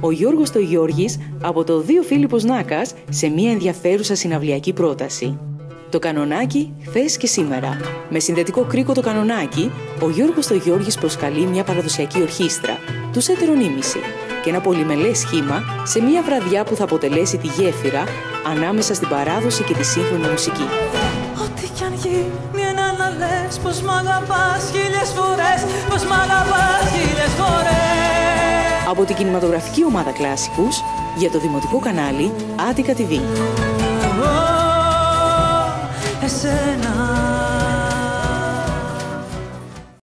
ο Γιώργος το Γιώργης από το Δύο Φίλιππος Νάκας σε μια ενδιαφέρουσα συναυλιακή πρόταση. Το κανονάκι χθε και σήμερα. Με συνδετικό κρίκο το κανονάκι, ο Γιώργος το Γιώργης προσκαλεί μια παραδοσιακή ορχήστρα, τους ετερονίμηση, και ένα πολυμελές σχήμα σε μια βραδιά που θα αποτελέσει τη γέφυρα ανάμεσα στην παράδοση και τη σύγχρονη μουσική. Ό,τι κι αν γίνει ένα να λες πως μ' αγαπάς χίλιες φορές Πως μ' αγαπάς χίλιες φορές Από την κινηματογραφική ομάδα Κλάσικους για το δημοτικό κανάλι Attica TV. Εσένα